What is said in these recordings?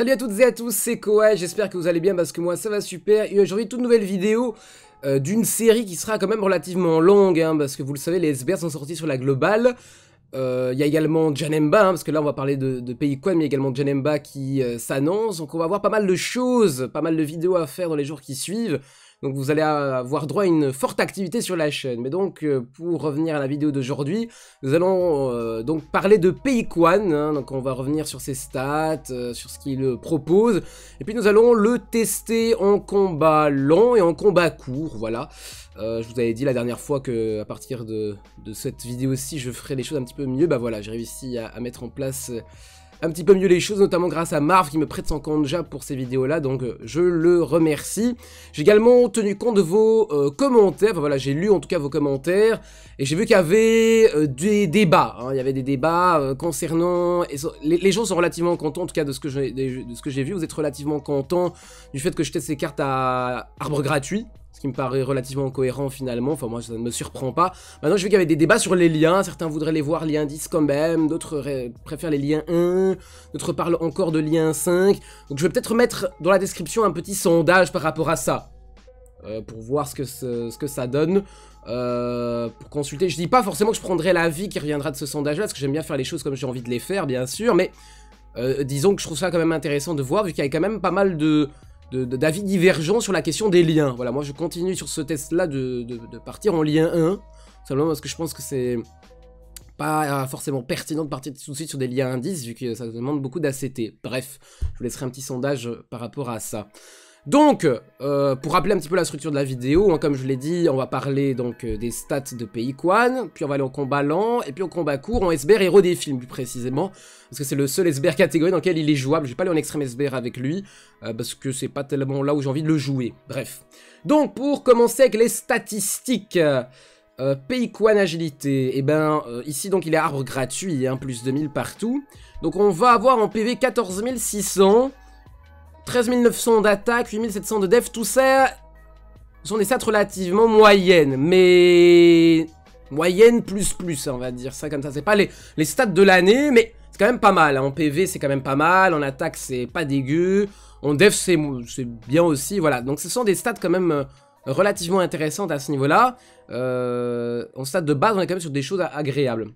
Salut à toutes et à tous, c'est Koa, j'espère que vous allez bien parce que moi ça va super. Et aujourd'hui, toute nouvelle vidéo euh, d'une série qui sera quand même relativement longue, hein, parce que vous le savez, les SBR sont sortis sur la globale. Euh, il y a également Janemba, hein, parce que là on va parler de, de Pays mais également Janemba qui euh, s'annonce. Donc on va avoir pas mal de choses, pas mal de vidéos à faire dans les jours qui suivent. Donc vous allez avoir droit à une forte activité sur la chaîne. Mais donc euh, pour revenir à la vidéo d'aujourd'hui, nous allons euh, donc parler de Peikwan. Hein, donc on va revenir sur ses stats, euh, sur ce qu'il propose. Et puis nous allons le tester en combat long et en combat court. Voilà. je vous avais dit la dernière fois que à partir de, cette vidéo-ci, je ferai les choses un petit peu mieux. Bah voilà, j'ai réussi à, à, mettre en place un petit peu mieux les choses, notamment grâce à Marv qui me prête son compte déjà pour ces vidéos-là, donc euh, je le remercie. J'ai également tenu compte de vos euh, commentaires, enfin voilà, j'ai lu en tout cas vos commentaires, et j'ai vu qu'il y avait euh, des débats, hein. il y avait des débats concernant... les, gens sont relativement contents en tout cas de ce que j'ai vu, vous êtes relativement contents du fait que je teste ces cartes à arbre gratuit, qui me paraît relativement cohérent finalement, enfin moi ça ne me surprend pas. Maintenant je vu qu'il y avait des débats sur les liens, certains voudraient les voir lien 10 quand même, d'autres préfèrent les liens 1, d'autres parlent encore de lien 5, donc je vais peut-être mettre dans la description un petit sondage par rapport à ça, euh, pour voir ce que, ce, que ça donne. Euh, pour consulter, je dis pas forcément que je prendrai l'avis qui reviendra de ce sondage là, parce que j'aime bien faire les choses comme j'ai envie de les faire bien sûr, mais euh, disons que je trouve ça quand même intéressant de voir, vu qu'il y a quand même pas mal de d'avis divergents sur la question des liens. Voilà, moi je continue sur ce test-là de, partir en lien 1, simplement parce que je pense que c'est pas forcément pertinent de partir tout de suite sur des liens indices, vu que ça demande beaucoup d'ACT. Bref, je vous laisserai un petit sondage par rapport à ça. Donc, euh, pour rappeler un petit peu la structure de la vidéo, hein, comme je l'ai dit, on va parler donc euh, des stats de Pays puis on va aller en combat lent, et puis en combat court, en SBR héros des films plus précisément, parce que c'est le seul SBR catégorie dans lequel il est jouable, je vais pas aller en extrême SBR avec lui, euh, parce que c'est pas tellement là où j'ai envie de le jouer, bref. Donc, pour commencer avec les statistiques, Quan agilité, et eh ben ici donc il est arbre gratuit, hein, plus 2000 partout, donc on va avoir en PV 14600, 13 900 d'attaque, 8700 de def, tout ça sont des stats relativement moyennes, mais moyenne plus plus, on va dire ça comme ça. C'est pas les, les stats de l'année, mais c'est quand même pas mal. Hein. En PV, c'est quand même pas mal. En attaque, c'est pas dégueu. En def, c'est bien aussi. Voilà, donc ce sont des stats quand même euh, relativement intéressantes à ce niveau-là. Euh, en stats de base, on est quand même sur des choses agréables.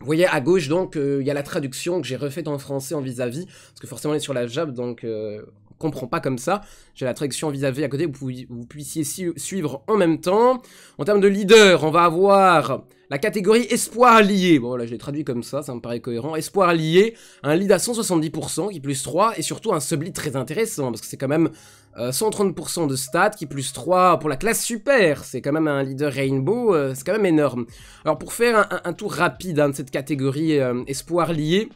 Vous voyez à gauche donc euh, il y a la traduction que j'ai refaite en français en vis-à-vis, parce que forcément on est sur la Jab donc euh, comprend pas comme ça. J'ai la traduction vis-à-vis à côté, vous, vous puissiez suivre en même temps. En termes de leader, on va avoir la catégorie espoir lié. Bon là je l'ai traduit comme ça, ça me paraît cohérent. Espoir lié, un lead à 170% qui plus 3 et surtout un sublead très intéressant parce que c'est quand même 130% euh, de stats, qui plus 3 pour la classe super, c'est quand même un leader rainbow, euh, c'est quand même énorme. Alors pour faire un, tour rapide hein, de cette catégorie euh, espoir lié,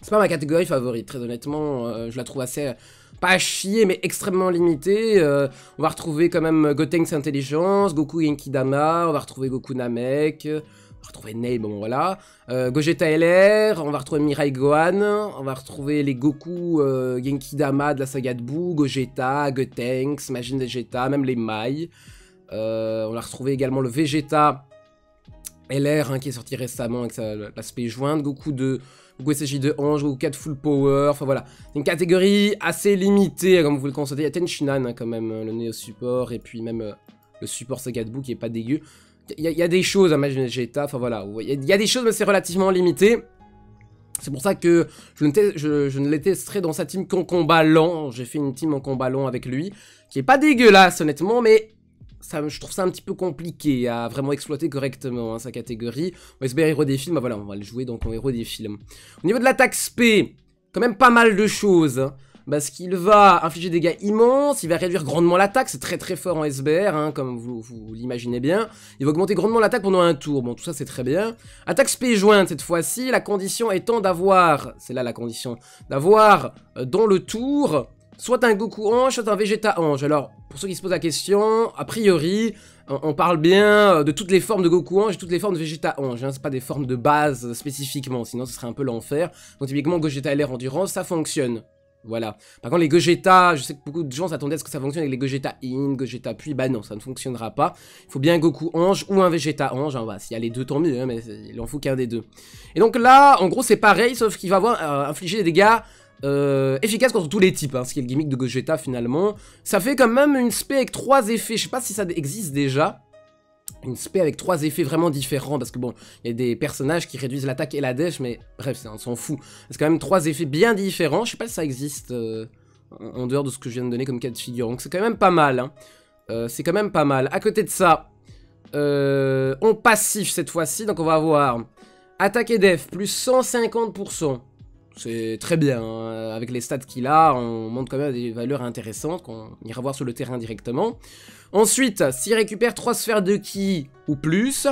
c'est pas ma catégorie favorite, très honnêtement, je la trouve assez, pas chier, mais extrêmement limitée. on va retrouver quand même Gotenks Intelligence, Goku Genki Dama, on va retrouver Goku Namek, va retrouver Ney, bon voilà. Euh, Gogeta LR, on va retrouver Mirai Gohan, on va retrouver les Goku euh, Genki Dama de la saga de Buu, Gogeta, Gotenks, Majin Vegeta, même les Mai. Euh, on va retrouver également le Vegeta LR hein, qui est sorti récemment avec l'aspect jointe, Goku de Goku SJ de Ange, Goku 4 Full Power, enfin voilà. C'est une catégorie assez limitée, comme vous le constatez. Il y a Tenshinhan hein, quand même, le Neo Support, et puis même le support Saga de qui est pas dégueu. Il y, a des choses à Majin Vegeta, enfin voilà, il y, a des choses mais c'est relativement limité. C'est pour ça que je ne, je, les testerai dans sa team qu'en combat lent. J'ai fait une team en combat lent avec lui, qui est pas dégueulasse honnêtement, mais je trouve ça un petit peu compliqué à vraiment exploiter correctement hein, sa catégorie. OSB héros des films, bah voilà, on va le jouer donc en héros des films. Au niveau de l'attaque SP, quand même pas mal de choses. Hein parce qu'il va infliger des dégâts immenses, il va réduire grandement l'attaque, c'est très très fort en SBR, hein, comme vous, l'imaginez bien. Il va augmenter grandement l'attaque pendant un tour, bon tout ça c'est très bien. Attaque SP jointe cette fois-ci, la condition étant d'avoir, c'est là la condition, d'avoir euh, dans le tour soit un Goku Ange, soit un Vegeta Ange. Alors, pour ceux qui se posent la question, a priori, on parle bien euh, de toutes les formes de Goku Ange et toutes les formes de Vegeta Ange. Hein. C'est pas des formes de base spécifiquement, sinon ce serait un peu l'enfer. Donc typiquement Gogeta LR Endurance, ça fonctionne. Voilà. Par contre, les Gogeta, je sais que beaucoup de gens s'attendaient à ce que ça fonctionne avec les Gogeta In, Gogeta Puis. Bah non, ça ne fonctionnera pas. Il faut bien un Goku Ange ou un Vegeta Ange. Hein, bah, S'il y a les deux, tant mieux, hein, mais il en faut qu'un des deux. Et donc là, en gros, c'est pareil, sauf qu'il va avoir euh, infligé des dégâts Euh, efficace contre tous les types, hein, ce qui est le gimmick de Gogeta finalement. Ça fait quand même une spé avec trois effets, je sais pas si ça existe déjà. Une spé avec trois effets vraiment différents, parce que bon, il y a des personnages qui réduisent l'attaque et la dèche, mais bref, on s'en fout. C'est quand même trois effets bien différents, je sais pas si ça existe euh, en dehors de ce que je viens de donner comme cas de figure, donc c'est quand même pas mal. Hein. Euh, c'est quand même pas mal. À côté de ça, on passif cette fois-ci, donc on va avoir attaque et def, plus 150%. C'est très bien, hein. avec les stats qu'il a, on montre quand même des valeurs intéressantes qu'on ira voir sur le terrain directement. Ensuite, s'il récupère 3 sphères de ki ou plus,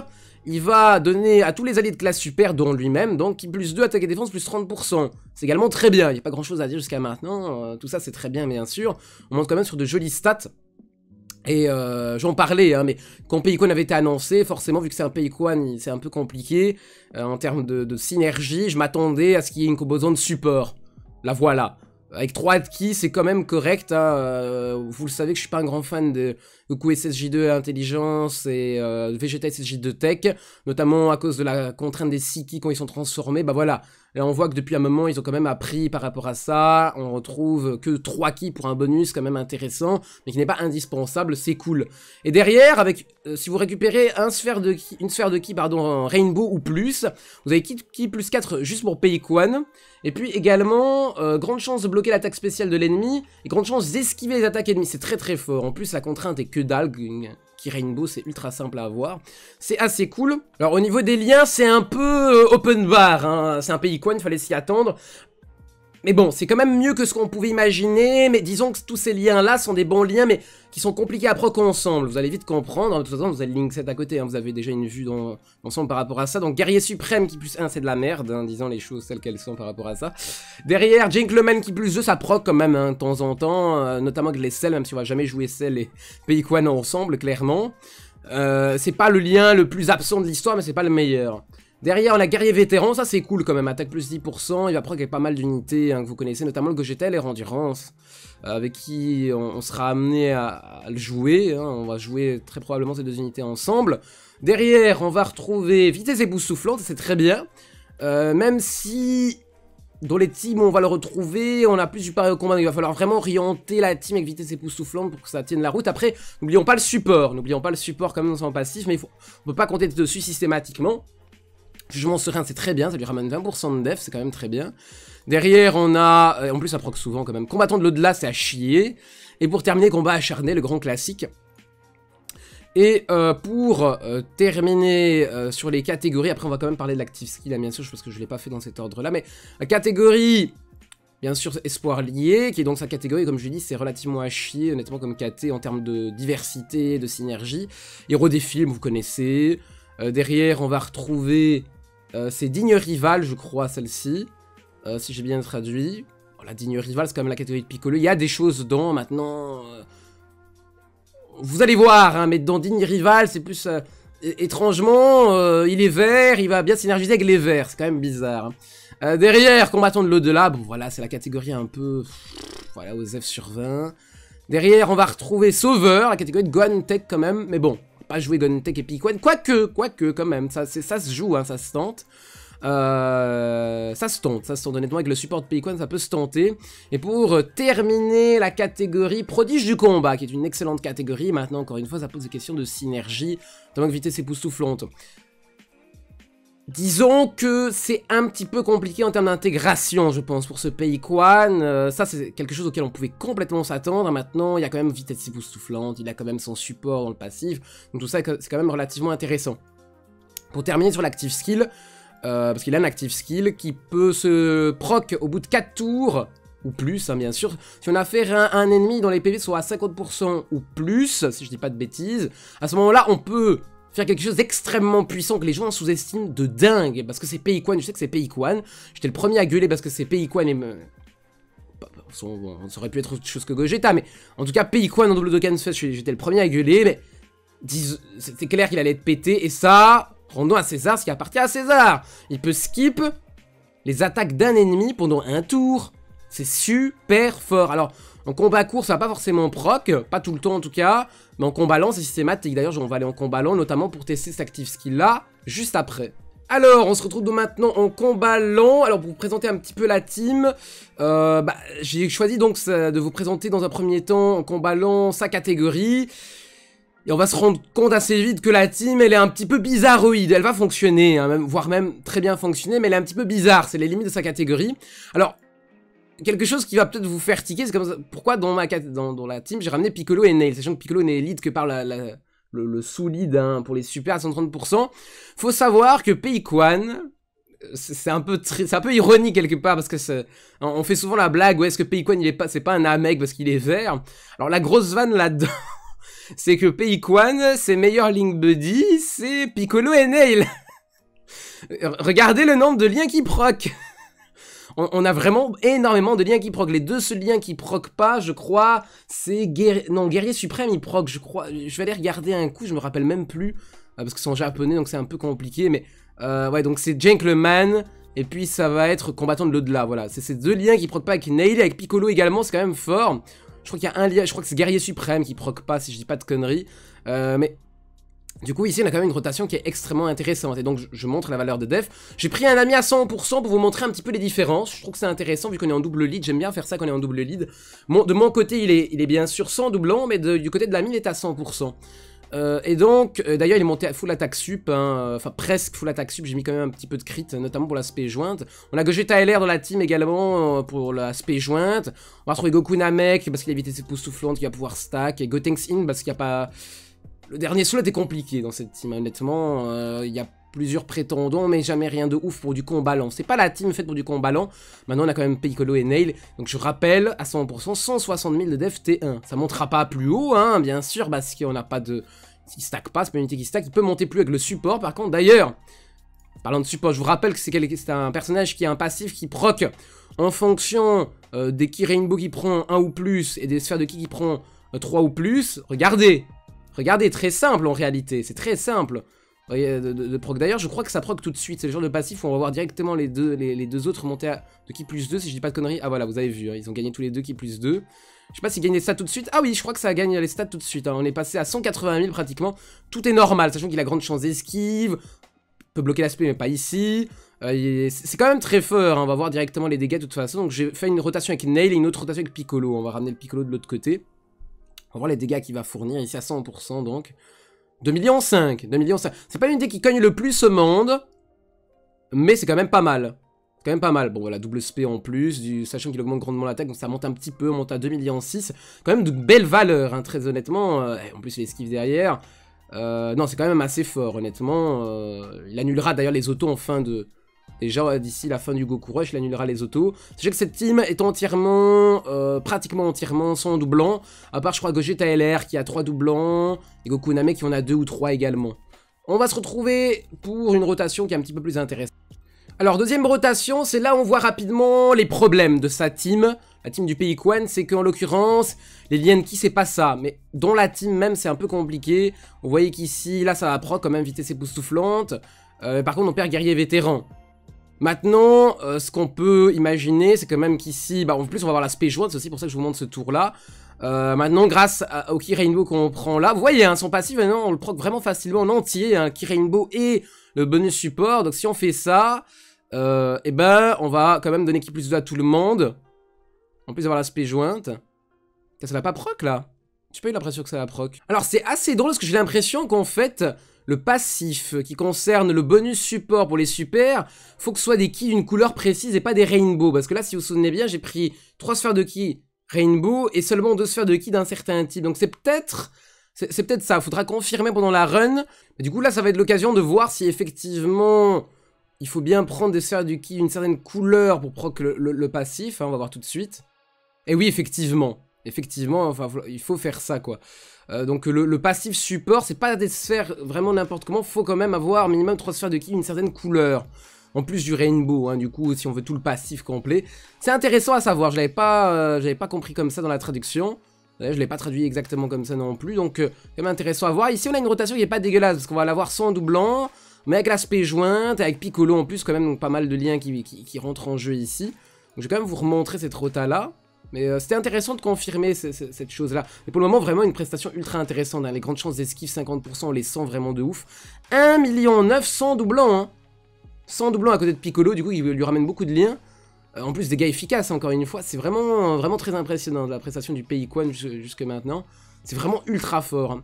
il va donner à tous les alliés de classe super, dont lui-même, donc qui plus 2, attaque et défense, plus 30%. C'est également très bien, il n'y a pas grand chose à dire jusqu'à maintenant, euh, tout ça c'est très bien bien sûr. On monte quand même sur de jolies stats, et euh, j'en parlais, hein, mais quand Payquan avait été annoncé, forcément, vu que c'est un Payquan, c'est un peu compliqué euh, en termes de, synergie, je m'attendais à ce qu'il y ait une composante support. La voilà. Avec 3 keys, c'est quand même correct. Hein, euh, vous le savez que je suis pas un grand fan de Goku SSJ2 Intelligence et euh, Vegeta SSJ2 Tech, notamment à cause de la contrainte des 6 keys quand ils sont transformés. Bah voilà, Là, on voit que depuis un moment, ils ont quand même appris par rapport à ça. On retrouve que 3 ki pour un bonus quand même intéressant, mais qui n'est pas indispensable, c'est cool. Et derrière, avec euh, si vous récupérez une sphère de ki pardon, en Rainbow ou plus, vous avez ki, plus 4 juste pour payer Quan. Et puis également, euh, grande chance de bloquer l'attaque spéciale de l'ennemi, et grande chance d'esquiver les attaques ennemies, c'est très très fort. En plus, la contrainte est que dalle, Rainbow, c'est ultra simple à avoir. C'est assez cool. Alors au niveau des liens, c'est un peu euh, open bar, hein. c'est un pays coin, il fallait s'y attendre. Mais bon, c'est quand même mieux que ce qu'on pouvait imaginer, mais disons que tous ces liens-là sont des bons liens, mais qui sont compliqués à proc ensemble. Vous allez vite comprendre, de toute façon, vous avez link 7 à côté, hein. vous avez déjà une vue dans, ensemble par rapport à ça. Donc, Guerrier Suprême qui plus 1, c'est de la merde, hein, disant les choses telles qu'elles sont par rapport à ça. Derrière, Gentleman qui plus 2, ça proc quand même, hein, de temps en temps, euh, notamment avec les Cell, même si on va jamais jouer Cell et Pays ensemble, clairement. Euh, c'est pas le lien le plus absent de l'histoire, mais c'est pas le meilleur. Derrière, on a guerrier vétéran, ça c'est cool quand même, attaque plus 10%, il va prendre avec pas mal d'unités hein, que vous connaissez, notamment le Gogeta et Endurance, euh, avec qui on, sera amené à, le jouer, hein. on va jouer très probablement ces deux unités ensemble. Derrière, on va retrouver vitesse et c'est très bien, euh, même si dans les teams on va le retrouver, on a plus du pari au combat, il va falloir vraiment orienter la team avec vitesse époustouflante pour que ça tienne la route. Après, n'oublions pas le support, n'oublions pas le support comme dans son passif, mais il faut, on peut pas compter dessus systématiquement. Jugement serein, c'est très bien, ça lui ramène 20% de def, c'est quand même très bien. Derrière, on a, euh, en plus ça proc souvent quand même, combattant de l'au-delà, c'est à chier. Et pour terminer, combat acharné, le grand classique. Et euh, pour euh, terminer sur les catégories, après on va quand même parler de l'active skill, bien sûr, parce que je ne l'ai pas fait dans cet ordre-là, mais catégorie, bien sûr, espoir lié, qui est donc sa catégorie, comme je l'ai dit, c'est relativement à chier, honnêtement, comme KT en termes de diversité, de synergie. Héros des films, vous connaissez. Derrière, on va retrouver euh, c'est Digne Rival, je crois, celle-ci. Euh, si j'ai bien traduit. la Digne Rival, c'est quand même la catégorie de Piccolo. Il y a des choses dans, maintenant... Euh, vous allez voir, hein, mais dans Digne Rival, c'est plus... étrangement, il est vert, il va bien synergiser avec les verts. C'est quand même bizarre. Hein. derrière, combattant de l'au-delà, bon voilà, c'est la catégorie un peu... voilà, aux F sur 20. Derrière, on va retrouver Sauveur, la catégorie de Gohan Tech quand même, mais bon, pas jouer Tech et Piquan. Quoique, quoique, quand même, ça, ça se joue, hein, ça se tente. Euh, ça se tente, ça se tente honnêtement avec le support de Payquan ça peut se tenter. Et pour terminer la catégorie prodige du combat, qui est une excellente catégorie, maintenant encore une fois ça pose des questions de synergie, notamment que vitesse époustouflante. Disons que c'est un petit peu compliqué en termes d'intégration, je pense, pour ce pays Quan. Euh, ça, c'est quelque chose auquel on pouvait complètement s'attendre. Maintenant, il y a quand même vitesse époustouflante, il a quand même son support dans le passif. Donc tout ça, c'est quand même relativement intéressant. Pour terminer sur l'active skill, euh, parce qu'il a un active skill qui peut se proc au bout de 4 tours, ou plus, hein, bien sûr. Si on a affaire à un, ennemi dont les PV sont à 50% ou plus, si je dis pas de bêtises, à ce moment-là, on peut faire quelque chose d'extrêmement puissant que les gens sous-estiment de dingue, parce que c'est Payquan, je sais que c'est Payquan, j'étais le premier à gueuler parce que c'est Payquan et... Me... Bon, ça aurait pu être autre chose que Gogeta, mais en tout cas, Payquan en double Dokkan Fest, j'étais le premier à gueuler, mais c'était clair qu'il allait être pété, et ça, rendons à César ce qui appartient à César. Il peut skip les attaques d'un ennemi pendant un tour. C'est super fort. Alors, en combat court, ça va pas forcément proc, pas tout le temps en tout cas, mais en combat lent, c'est systématique. D'ailleurs, on va aller en combat lent, notamment pour tester cet active skill là, juste après. Alors, on se retrouve donc maintenant en combat lent. Alors, pour vous présenter un petit peu la team, euh, bah, j'ai choisi donc de vous présenter dans un premier temps en combat lent sa catégorie. Et on va se rendre compte assez vite que la team, elle est un petit peu bizarroïde. Elle va fonctionner, hein, même, voire même très bien fonctionner, mais elle est un petit peu bizarre. C'est les limites de sa catégorie. Alors, quelque chose qui va peut-être vous faire tiquer, c'est comme ça. Pourquoi dans, ma, dans, la team, j'ai ramené Piccolo et Nail, sachant que Piccolo n'est lead que par le, sous-lead hein, pour les super à 130%. Faut savoir que Peikwan, c'est un peu c'est un peu ironique quelque part parce que on fait souvent la blague où est-ce que est pas c'est pas un Namek parce qu'il est vert? Alors la grosse vanne là-dedans c'est que Peikwan ses meilleurs Link Buddy c'est Piccolo et Nail. Regardez le nombre de liens qui proc on, a vraiment énormément de liens qui proc. Les deux seuls liens qui proc pas, je crois, c'est Guerrier... Non, Guerrier Suprême, il proc, je crois. Je vais aller regarder un coup, je me rappelle même plus. Euh, parce que c'est en japonais, donc c'est un peu compliqué. Mais euh, ouais, donc c'est Gentleman. Et puis ça va être combattant de l'au-delà, voilà. C'est ces deux liens qui proc pas avec Nail, avec Piccolo également, c'est quand même fort. Je crois qu'il y a un lien, je crois que c'est Guerrier Suprême qui proc pas, si je dis pas de conneries. Euh, mais du coup, ici, on a quand même une rotation qui est extrêmement intéressante. Et donc, je, montre la valeur de def. J'ai pris un ami à 100% pour vous montrer un petit peu les différences. Je trouve que c'est intéressant vu qu'on est en double lead. J'aime bien faire ça quand on est en double lead. de mon côté, il est, bien sûr sans doublant, mais du côté de l'ami, il est à 100%. Euh, et donc, euh, d'ailleurs, il est monté à full attaque sup, hein, euh, enfin presque full attaque sup, j'ai mis quand même un petit peu de crit, notamment pour l'aspect jointe. On a Gogeta LR dans la team également pour l'aspect jointe. On va retrouver Goku Namek parce qu'il a évité ses pouces soufflantes, qui va pouvoir stack, et Gotenks In parce qu'il n'y a pas... Le dernier slot est compliqué dans cette team, honnêtement. Euh, il y a plusieurs prétendants, mais jamais rien de ouf pour du combat lent. C'est pas la team faite pour du combat lent. Maintenant, on a quand même Piccolo et Nail. Donc, je rappelle, à 100%, 160 000 de def T1. Ça montera pas plus haut, hein, bien sûr, parce qu'on n'a pas de... Il stack pas, c'est pas une unité qui stack. Il peut monter plus avec le support, par contre. D'ailleurs, parlant de support, je vous rappelle que c'est un personnage qui a un passif qui proc en fonction euh, des ki rainbow qui prend 1 ou plus et des sphères de ki qui prend 3 euh, ou plus. Regardez, Regardez, très simple en réalité, c'est très simple de, proc. D'ailleurs, je crois que ça proc tout de suite, c'est le genre de passif où on va voir directement les deux, les, deux autres monter à de qui plus 2, si je dis pas de conneries. Ah voilà, vous avez vu, hein, ils ont gagné tous les deux qui plus 2. Je sais pas s'ils gagnent stats tout de suite. Ah oui, je crois que ça gagne les stats tout de suite. Hein. On est passé à 180 000 pratiquement. Tout est normal, sachant qu'il a grande chance d'esquive. Peut bloquer l'aspect, mais pas ici. Euh, c'est quand même très fort. Hein. On va voir directement les dégâts de toute façon. Donc j'ai fait une rotation avec Nail et une autre rotation avec Piccolo. On va ramener le Piccolo de l'autre côté. On va voir les dégâts qu'il va fournir ici à 100% donc. 2 millions 5, 2 millions 5. C'est pas une unité qui cogne le plus au monde, mais c'est quand même pas mal. C'est quand même pas mal. Bon voilà, double SP en plus, du, sachant qu'il augmente grandement l'attaque, donc ça monte un petit peu, on monte à 2 millions 6. Quand même de belles valeurs, hein, très honnêtement. Euh, en plus il esquive derrière. Euh, non, c'est quand même assez fort, honnêtement. Euh, il annulera d'ailleurs les autos en fin de, Déjà, d'ici la fin du Goku Rush, il annulera les autos. Sachez que cette team est entièrement, euh, pratiquement entièrement sans doublants. À part, je crois, Gogeta LR qui a 3 doublants. Et Goku Namek qui en a 2 ou 3 également. On va se retrouver pour une rotation qui est un petit peu plus intéressante. Alors, deuxième rotation, c'est là où on voit rapidement les problèmes de sa team. La team du pays Quan, c'est qu'en l'occurrence, les liens qui c'est pas ça. Mais dans la team même, c'est un peu compliqué. Vous voyez qu'ici, là, ça va quand même vitesse époustouflante. Euh, par contre, on perd guerrier vétéran. Maintenant, euh, ce qu'on peut imaginer, c'est quand même qu'ici, bah, en plus on va avoir l'aspect joint, c'est aussi pour ça que je vous montre ce tour-là. Euh, maintenant, grâce au Key Rainbow qu'on prend là, vous voyez, hein, son passif, maintenant, on le proc vraiment facilement en entier, hein, Rainbow et le bonus support. Donc si on fait ça, euh, eh ben, on va quand même donner qui plus 2 à tout le monde. En plus d'avoir l'aspect jointe. Ça va pas proc, là J'ai pas eu l'impression que ça va proc. Alors, c'est assez drôle, parce que j'ai l'impression qu'en fait le passif qui concerne le bonus support pour les super, faut que ce soit des ki d'une couleur précise et pas des rainbow. Parce que là, si vous vous souvenez bien, j'ai pris 3 sphères de ki rainbow et seulement 2 sphères de ki d'un certain type. Donc c'est peut-être... C'est peut-être ça, faudra confirmer pendant la run. Mais du coup là, ça va être l'occasion de voir si effectivement... Il faut bien prendre des sphères de ki d'une certaine couleur pour proc le, passif, hein, on va voir tout de suite. Et oui, effectivement. Effectivement, il faut faire ça, quoi. Euh, donc le, passif support, c'est pas des sphères vraiment n'importe comment, faut quand même avoir minimum 3 sphères de ki d'une certaine couleur. En plus du rainbow, hein, du coup, si on veut tout le passif complet. C'est intéressant à savoir, je l'avais pas, euh, pas compris comme ça dans la traduction. Je l'ai pas traduit exactement comme ça non plus, donc euh, quand même intéressant à voir. Ici, on a une rotation qui est pas dégueulasse, parce qu'on va l'avoir sans doublant, mais avec l'aspect jointe, avec Piccolo en plus, quand même, donc pas mal de liens qui, qui rentrent en jeu ici. Donc je vais quand même vous remontrer cette rota-là. Mais euh, c'était intéressant de confirmer cette chose-là. Mais pour le moment, vraiment une prestation ultra intéressante. Hein. Les grandes chances d'esquive, 50%, on les sent vraiment de ouf. 1 900 doublants, hein. sans doublon à côté de Piccolo, du coup il lui ramène beaucoup de liens. Euh, en plus des gars efficaces encore une fois, c'est vraiment, très impressionnant la prestation du Pays Quan jusque maintenant. C'est vraiment ultra fort. Hein.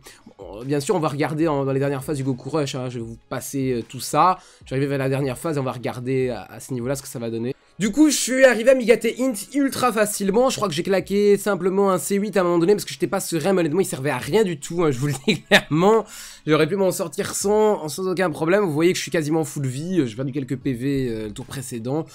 bien sûr, on va regarder dans les dernières phases du Goku Rush. Je vais vous passer euh, tout ça. Je vais arriver vers la dernière phase et on va regarder à, ce niveau-là ce que ça va donner. Du coup, je suis arrivé à Migate Int ultra facilement. Je crois que j'ai claqué simplement un C8 à un moment donné parce que j'étais pas serein. Honnêtement, il servait à rien du tout. Hein, je vous le dis clairement. J'aurais pu m'en sortir sans, sans aucun problème. Vous voyez que je suis quasiment full vie. J'ai perdu quelques PV euh, le tour précédent.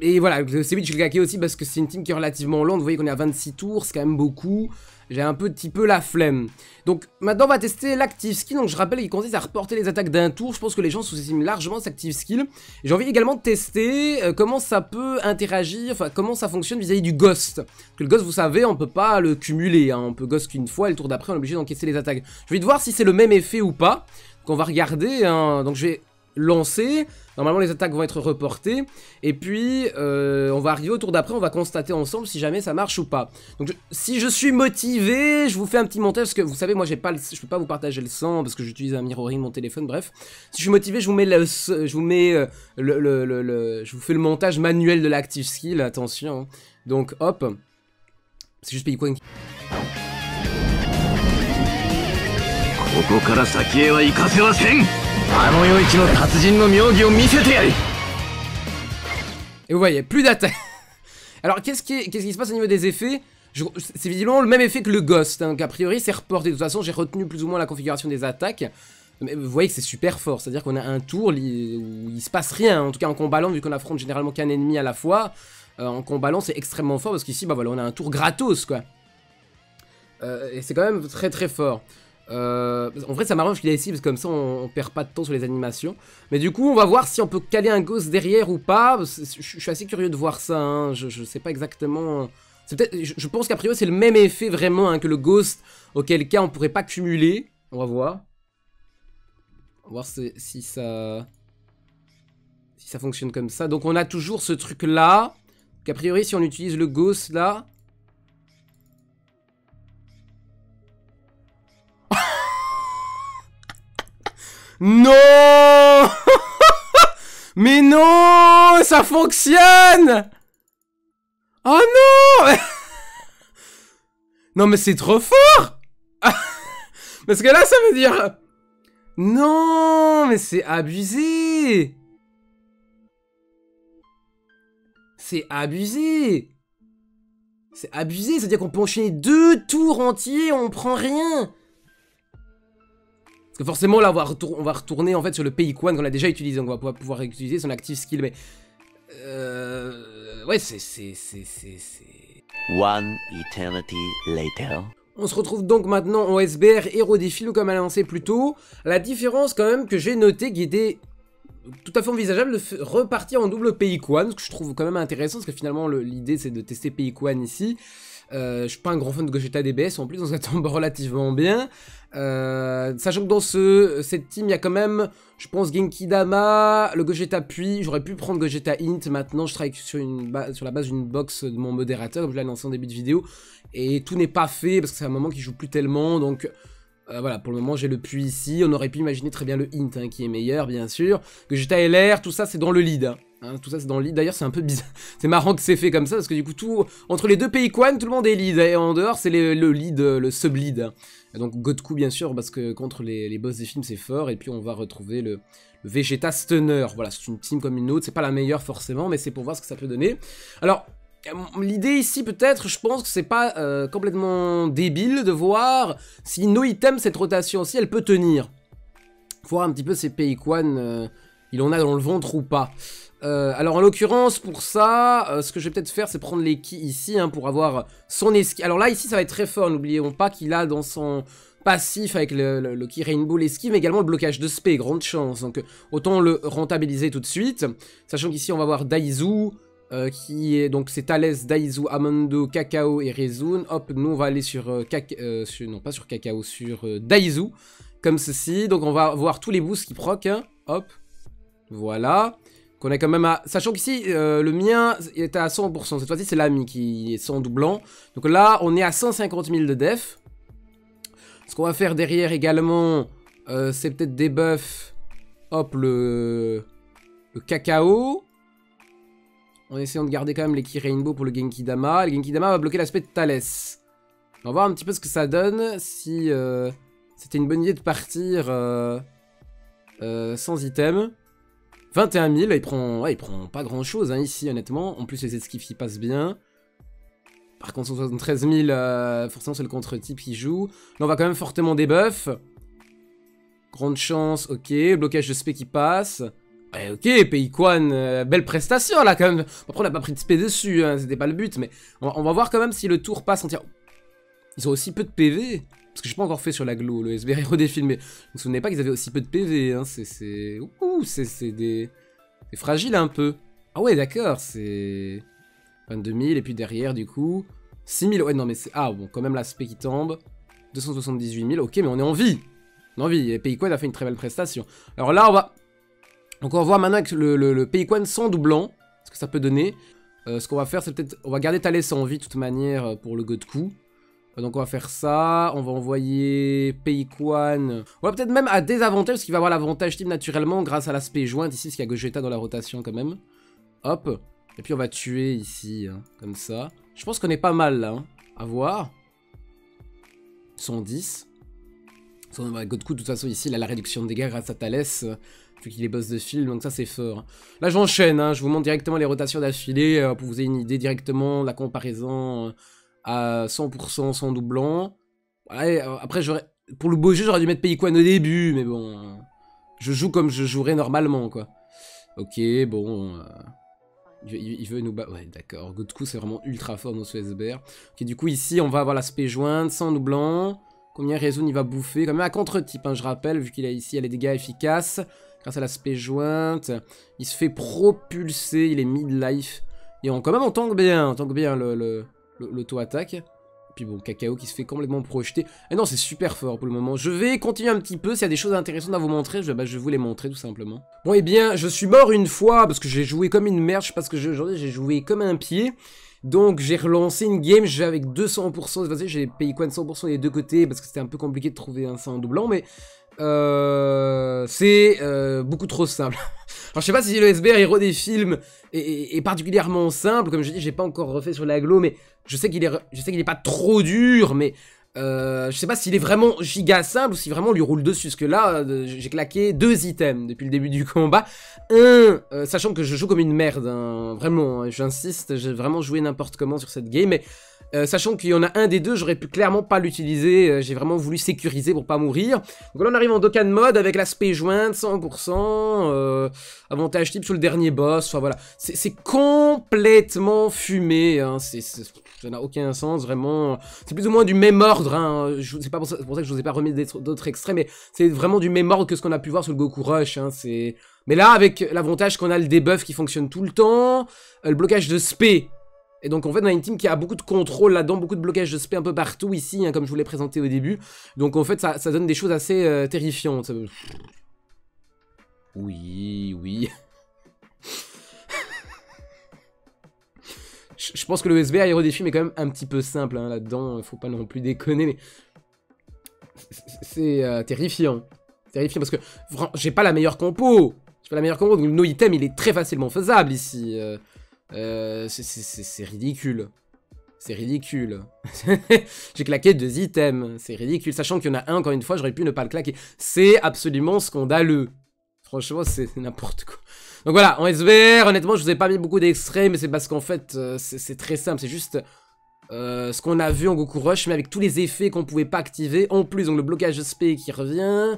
Et voilà, le C8 je l'ai claqué aussi parce que c'est une team qui est relativement lente. Vous voyez qu'on est à 26 tours, c'est quand même beaucoup j'ai un petit peu la flemme. Donc maintenant on va tester l'active skill, donc je rappelle qu'il consiste à reporter les attaques d'un tour, je pense que les gens sous-estiment largement cet active skill. J'ai envie également de tester euh, comment ça peut interagir, enfin comment ça fonctionne vis-à-vis du ghost. Parce que le ghost vous savez on peut pas le cumuler, hein. on peut ghost qu'une fois et le tour d'après on est obligé d'encaisser les attaques. Je vais de voir si c'est le même effet ou pas. Donc on va regarder, hein. donc je vais lancer. Normalement, les attaques vont être reportées. Et puis, euh, on va arriver au tour d'après, on va constater ensemble si jamais ça marche ou pas. Donc, si je suis motivé, je vous fais un petit montage, parce que vous savez, moi, pas je peux pas vous partager le sang, parce que j'utilise un mirroring mon téléphone, bref. Si je suis motivé, je vous mets le, je vous mets euh, le, le, je vous fais le montage manuel de l'active skill, attention. Hein. Donc, hop. C'est juste et vous voyez, plus d'attaque. Alors, qu'est-ce qui, se passe au niveau des effets? C'est visiblement le même effet que le Ghost, hein, donc a priori c'est reporté. De toute façon, j'ai retenu plus ou moins la configuration des attaques. Mais vous voyez que c'est super fort, c'est-à-dire qu'on a un tour où il se passe rien, en tout cas en combattant, vu qu'on affronte généralement qu'un ennemi à la fois, euh, en combattant c'est extrêmement fort, parce qu'ici, bah voilà, on a un tour gratos, quoi. Euh, et c'est quand même très très fort. Euh, en vrai, ça m'arrange qu'il est ici parce que comme ça, on, perd pas de temps sur les animations. Mais du coup, on va voir si on peut caler un ghost derrière ou pas. Je, suis assez curieux de voir ça. Hein. Je, sais pas exactement. Je, pense qu'à priori, c'est le même effet vraiment hein, que le ghost. Auquel cas, on pourrait pas cumuler. On va voir. On va voir si, ça. Si ça fonctionne comme ça. Donc, on a toujours ce truc là. Qu'a priori, si on utilise le ghost là. Non Mais non Ça fonctionne Oh non Non mais c'est trop fort Parce que là ça veut dire... Non Mais c'est abusé C'est abusé C'est abusé, c'est-à-dire qu'on peut enchaîner deux tours entiers, on prend rien parce que forcément, là, on va, on va retourner en fait sur le pays Quan qu'on a déjà utilisé. Donc, on va pouvoir utiliser son active skill. Mais. Euh. Ouais, c'est. c'est, One eternity later. On se retrouve donc maintenant en SBR Héros des comme annoncé plus tôt. La différence quand même que j'ai noté qui était tout à fait envisageable de repartir en double pays Quan, ce que je trouve quand même intéressant parce que finalement l'idée c'est de tester pays Quan ici. Euh, je suis pas un grand fan de Gogeta DBS en plus, donc ça tombe relativement bien. Euh, sachant que dans ce, cette team, il y a quand même, je pense, Genki Dama, le Gogeta Puis. J'aurais pu prendre Gogeta Int. Maintenant, je travaille sur, une sur la base d'une box de mon modérateur, comme je l'ai annoncé en début de vidéo. Et tout n'est pas fait parce que c'est un moment qui joue plus tellement. Donc euh, voilà, pour le moment, j'ai le Puis ici. On aurait pu imaginer très bien le Int hein, qui est meilleur, bien sûr. Gogeta LR, tout ça, c'est dans le lead. Hein. Hein, tout ça c'est dans le lead, d'ailleurs c'est un peu bizarre, c'est marrant que c'est fait comme ça parce que du coup entre les deux pays Quan tout le monde est lead et en dehors c'est le lead, le sub-lead. Donc Godku bien sûr parce que contre les, boss des films c'est fort et puis on va retrouver le, Vegeta Stunner, voilà c'est une team comme une autre, c'est pas la meilleure forcément mais c'est pour voir ce que ça peut donner. Alors L'idée ici peut-être, je pense que c'est pas euh, complètement débile de voir si no item cette rotation aussi elle peut tenir. Voir un petit peu ces pays Quan, euh, il en a dans le ventre ou pas. Euh, alors en l'occurrence pour ça, euh, ce que je vais peut-être faire c'est prendre les keys ici hein, pour avoir son esquive. Alors là ici ça va être très fort, n'oublions pas qu'il a dans son passif avec le, le, key Rainbow l'esquive, mais également le blocage de spé, grande chance. Donc autant le rentabiliser tout de suite. Sachant qu'ici on va voir Daizu, euh, qui est donc c'est Thales, Daizu, Amando, Kakao et Rezun. Hop, nous on va aller sur, non pas sur Kakao, sur Daizu, comme ceci. Donc on va voir tous les boosts qui proc, hein. hop, voilà. Qu'on est même à... Sachant qu'ici, euh, le mien est à 100%. Cette fois-ci, c'est l'ami qui est sans doublant. Donc là, on est à 150 000 de def. Ce qu'on va faire derrière également, euh, c'est peut-être des buffs. Hop, le... cacao. En essayant de garder quand même les Ki Rainbow pour le Genki Dama. Le Genki Dama va bloquer l'aspect de Thalès. On va voir un petit peu ce que ça donne si euh, c'était une bonne idée de partir sans item. 21 000, il prend, il prend pas grand chose hein, ici honnêtement. En plus les esquives il passent bien. Par contre 173 000, forcément c'est le contre-type qui joue. Là on va quand même fortement debuff. Grande chance, ok. Blocage de spé qui passe. Ouais, ok, Pays belle prestation là quand même. Après on a pas pris de spé dessus, hein, c'était pas le but. Mais on va, voir quand même si le tour passe. Ils ont aussi peu de PV. Parce que j'ai pas encore fait sur la glow, le SBR redéfilmé. Vous vous souvenez pas qu'ils avaient aussi peu de PV, hein. C'est... Ouh, c'est des... C'est fragile un peu. Ah ouais, d'accord, c'est... 22 000, et puis derrière, du coup... 6 000, ouais, non, mais c'est... Ah, bon, quand même l'aspect qui tombe. 278 000, ok, mais on est en vie. On est en vie, et Payquan a fait une très belle prestation. Alors là, on va... Donc on va voir maintenant avec le, le, sans doublant, ce que ça peut donner. Euh, ce qu'on va faire, c'est peut-être... On va garder Thalès en vie, de toute manière, euh, pour le go coup. Donc on va faire ça, on va envoyer Peikwan. On va peut-être même à désavantage, parce qu'il va avoir l'avantage type naturellement grâce à l'aspect jointe ici, parce qu'il y a Gogeta dans la rotation quand même. Hop. Et puis on va tuer ici, hein, comme ça. Je pense qu'on est pas mal là, hein. à voir. 110. God coup, de toute façon ici, il a la réduction de dégâts grâce à Thalès, vu qu'il est boss de fil, donc ça c'est fort. Hein. Là j'enchaîne, je vous montre directement les rotations d'affilée, euh, pour vous ayez une idée directement, la comparaison... Euh, à 100% sans doublant. Euh, après, pour le beau jeu, j'aurais dû mettre Payquan au début, mais bon... Je joue comme je jouerais normalement, quoi. Ok, bon... Euh, il, veut nous battre... Ouais, d'accord. Coup, c'est vraiment ultra fort dans ce SBR. Ok, du coup, ici, on va avoir l'aspect jointe, sans doublant. Combien Réseau il va bouffer? Quand même à contre-type, hein, je rappelle, vu qu'il a ici, il a les dégâts efficaces. Grâce à l'aspect jointe. Il se fait propulser, il est mid-life. Et on, quand même, on tank bien, on tank bien le l'auto-attaque. Puis bon, Cacao qui se fait complètement projeter. Et non, c'est super fort pour le moment. Je vais continuer un petit peu. S'il y a des choses intéressantes à vous montrer, je, bah, vais vous les montrer tout simplement. Bon, et eh bien, je suis mort une fois parce que j'ai joué comme une merde. Je sais pas ce que j'ai joué comme un pied. Donc j'ai relancé une game, j'ai avec 200%, j'ai payé quoi de 100% des deux côtés parce que c'était un peu compliqué de trouver un 100 doublant, mais euh, c'est euh, beaucoup trop simple. Alors je sais pas si le SBR héros des films est, particulièrement simple, comme je dis, j'ai pas encore refait sur l'aglo, mais je sais qu'il est, je sais qu'il est pas trop dur, mais euh, je sais pas s'il est vraiment giga simple ou si vraiment on lui roule dessus. Parce que là, euh, j'ai claqué deux items depuis le début du combat. Un, euh, sachant que je joue comme une merde, hein, vraiment, hein, j'insiste, j'ai vraiment joué n'importe comment sur cette game, mais euh, sachant qu'il y en a un des deux, j'aurais pu clairement pas l'utiliser, euh, j'ai vraiment voulu sécuriser pour pas mourir. Donc là on arrive en Dokkan mode avec l'aspect jointe, 100%, euh, avantage type sur le dernier boss, enfin voilà. C'est complètement fumé, hein. ça n'a aucun sens, vraiment. C'est plus ou moins du même ordre, hein. c'est pas pour ça, que je vous ai pas remis d'autres extraits, mais c'est vraiment du même ordre que ce qu'on a pu voir sur le Goku Rush, hein. Mais là, avec l'avantage qu'on a le debuff qui fonctionne tout le temps, le blocage de spé et donc en fait on a une team qui a beaucoup de contrôle là-dedans, beaucoup de blocage de spé un peu partout ici, hein, comme je vous l'ai présenté au début. Donc en fait ça, donne des choses assez euh, terrifiantes. Oui, oui. je pense que le Hero des films est quand même un petit peu simple hein, là-dedans, faut pas non plus déconner, mais c'est euh, terrifiant. Terrifiant parce que j'ai pas la meilleure compo. J'ai pas la meilleure compo, donc le no item il est très facilement faisable ici. Euh. Euh, c'est ridicule. C'est ridicule. J'ai claqué deux items. C'est ridicule. Sachant qu'il y en a un, encore une fois, j'aurais pu ne pas le claquer. C'est absolument scandaleux. Franchement, c'est n'importe quoi. Donc voilà, en SVR, honnêtement, je vous ai pas mis beaucoup d'extraits, mais c'est parce qu'en fait, euh, c'est très simple. C'est juste euh, ce qu'on a vu en Goku Rush, mais avec tous les effets qu'on pouvait pas activer. En plus, donc le blocage SP qui revient.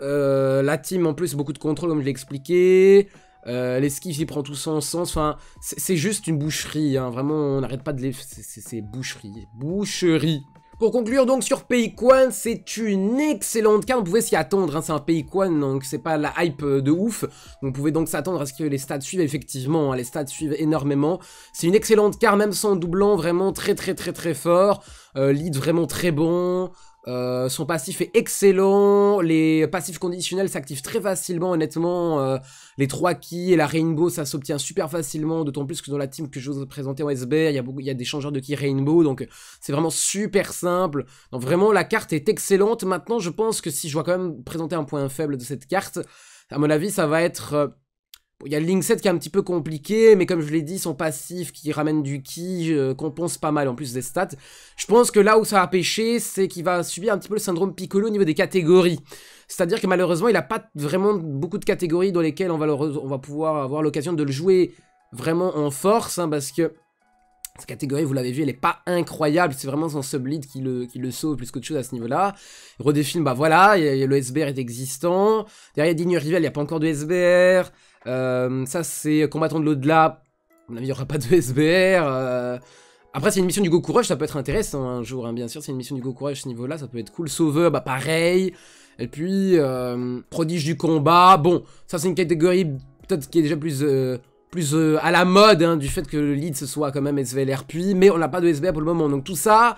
la team, en plus, beaucoup de contrôle, comme je l'ai expliqué. Euh, L'esquive, il prend tout son sens. Enfin, c'est juste une boucherie. Hein. Vraiment, on n'arrête pas de les... C'est boucherie. Boucherie. Pour conclure donc sur Payquan, c'est une excellente carte, on pouvait s'y attendre, hein. c'est un Payquan, donc c'est pas la hype de ouf, on pouvait donc s'attendre à ce que les stats suivent effectivement, hein. les stats suivent énormément, c'est une excellente carte, même sans doublant, vraiment très très très très fort, euh, lead vraiment très bon, euh, son passif est excellent, les passifs conditionnels s'activent très facilement honnêtement, euh, les 3 ki et la rainbow ça s'obtient super facilement, d'autant plus que dans la team que je vous ai présenté en SBR, il y a, y a des changeurs de ki rainbow, donc c'est vraiment super simple, donc vraiment la carte est excellente, maintenant je pense que si je dois quand même présenter un point faible de cette carte, à mon avis ça va être... Il y a le Link 7 qui est un petit peu compliqué, mais comme je l'ai dit, son passif qui ramène du ki euh, compense pas mal en plus des stats. Je pense que là où ça va pêcher, c'est qu'il va subir un petit peu le syndrome Piccolo au niveau des catégories. C'est-à-dire que malheureusement, il n'a pas vraiment beaucoup de catégories dans lesquelles on va, on va pouvoir avoir l'occasion de le jouer vraiment en force, hein, parce que cette catégorie, vous l'avez vu, elle est pas incroyable. C'est vraiment son sublead qui le, qui le sauve plus qu'autre chose à ce niveau-là. Il redéfile, bah voilà, le SBR est existant. Derrière Digne Rival, il n'y a pas encore de SBR. Euh, ça, c'est combattant de l'au-delà. il n'y aura pas de SBR. Euh. Après, c'est une mission du Goku Rush, ça peut être intéressant un jour, hein, bien sûr. C'est une mission du Goku Rush ce niveau-là, ça peut être cool. Sauveur, bah pareil. Et puis, euh, prodige du combat. Bon, ça, c'est une catégorie peut-être qui est déjà plus plus à la mode hein, du fait que le lead ce soit quand même SVLR puis, mais on n'a pas de SBR pour le moment. Donc tout ça,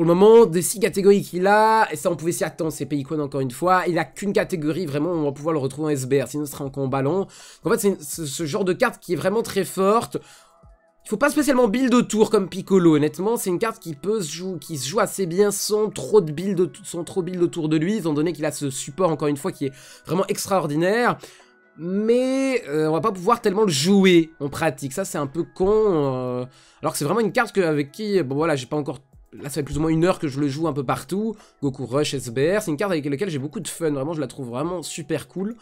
pour le moment, des six catégories qu'il a, et ça on pouvait s'y attendre, c'est Payquan encore une fois, il a qu'une catégorie vraiment, on va pouvoir le retrouver en SBR, sinon ce sera en combat long. En fait, c'est ce genre de carte qui est vraiment très forte. Il faut pas spécialement build autour comme Piccolo, honnêtement, c'est une carte qui peut se jouer, qui se joue assez bien sans trop de build, sans trop build autour de lui, étant donné qu'il a ce support encore une fois qui est vraiment extraordinaire mais euh, on va pas pouvoir tellement le jouer en pratique. Ça, c'est un peu con. Euh. alors que c'est vraiment une carte avec qui, bon voilà, j'ai pas encore... Là, ça fait plus ou moins une heure que je le joue un peu partout. Goku Rush, SBR, c'est une carte avec laquelle j'ai beaucoup de fun. Vraiment, je la trouve vraiment super cool.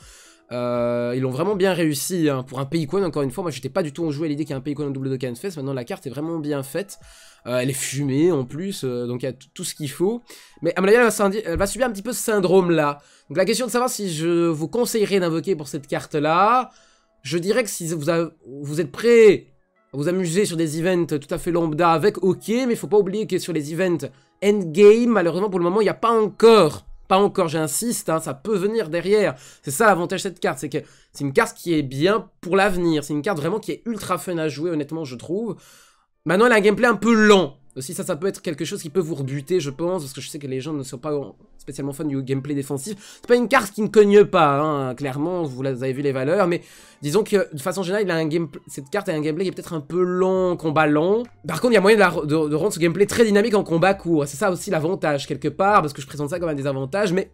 Euh, ils l'ont vraiment bien réussi hein. pour un Payquan, encore une fois. Moi, j'étais pas du tout en joué à l'idée qu'il y a un Payquan en double de Canfest. Maintenant, la carte est vraiment bien faite. Euh, elle est fumée en plus, euh, donc il y a tout ce qu'il faut. Mais à elle va, subir un petit peu ce syndrome-là. Donc la question de savoir si je vous conseillerais d'invoquer pour cette carte-là, je dirais que si vous, vous êtes prêt vous amuser sur des events tout à fait lambda avec, ok, mais il faut pas oublier que sur les events endgame, malheureusement pour le moment, il n'y a pas encore pas encore, j'insiste, hein, ça peut venir derrière. C'est ça l'avantage de cette carte, c'est que c'est une carte qui est bien pour l'avenir. C'est une carte vraiment qui est ultra fun à jouer, honnêtement, je trouve. Maintenant, elle a un gameplay un peu lent. Aussi, ça, ça peut être quelque chose qui peut vous rebuter, je pense, parce que je sais que les gens ne sont pas spécialement fans du gameplay défensif. C'est pas une carte qui ne cogne pas, hein, clairement, vous avez vu les valeurs, mais disons que de façon générale, cette carte a un gameplay qui est peut-être un peu lent, combat lent. Par contre, il y a moyen de, rendre ce gameplay très dynamique en combat court. C'est ça aussi l'avantage, quelque part, parce que je présente ça comme un désavantage, mais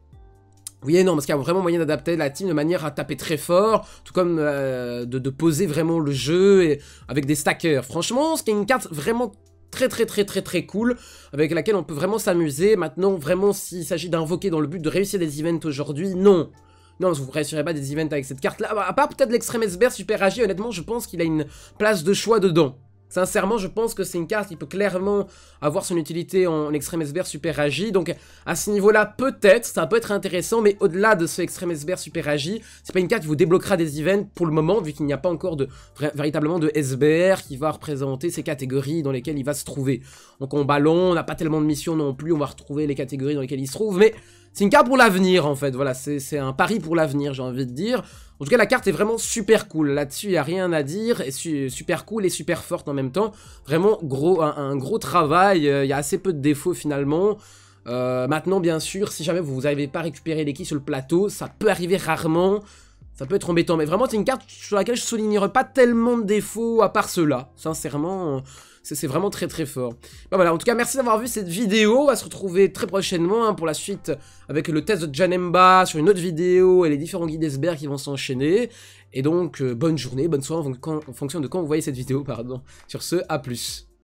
oui et non, parce qu'il y a vraiment moyen d'adapter la team de manière à taper très fort, tout comme euh, de, poser vraiment le jeu et, avec des stackers. Franchement, c'est une carte vraiment très très très très très cool, avec laquelle on peut vraiment s'amuser. Maintenant, vraiment, s'il s'agit d'invoquer dans le but de réussir des events aujourd'hui, non. Non, vous ne réussirez pas des events avec cette carte-là. À part peut-être l'extrême SBR Super AG, honnêtement, je pense qu'il a une place de choix dedans. Sincèrement, je pense que c'est une carte qui peut clairement avoir son utilité en extrême SBR super agi. Donc à ce niveau-là, peut-être, ça peut être intéressant, mais au-delà de ce extrême SBR super agi, c'est pas une carte qui vous débloquera des events pour le moment, vu qu'il n'y a pas encore de véritablement de SBR qui va représenter ces catégories dans lesquelles il va se trouver. Donc en ballon, on n'a pas tellement de missions non plus, on va retrouver les catégories dans lesquelles il se trouve, mais c'est une carte pour l'avenir en fait, voilà, c'est un pari pour l'avenir j'ai envie de dire. En tout cas, la carte est vraiment super cool. Là-dessus, il n'y a rien à dire. Et super cool et super forte en même temps. Vraiment, gros, un, gros travail. Euh, il y a assez peu de défauts finalement. Euh, maintenant, bien sûr, si jamais vous n'avez pas récupéré les keys sur le plateau, ça peut arriver rarement. Ça peut être embêtant. Mais vraiment, c'est une carte sur laquelle je soulignerai pas tellement de défauts à part cela. Sincèrement... C'est vraiment très très fort. Bah voilà, en tout cas, merci d'avoir vu cette vidéo. On va se retrouver très prochainement hein, pour la suite avec le test de Janemba sur une autre vidéo et les différents guides SBR qui vont s'enchaîner. Et donc, euh, bonne journée, bonne soirée en, en fonction de quand vous voyez cette vidéo, pardon. Sur ce, à plus.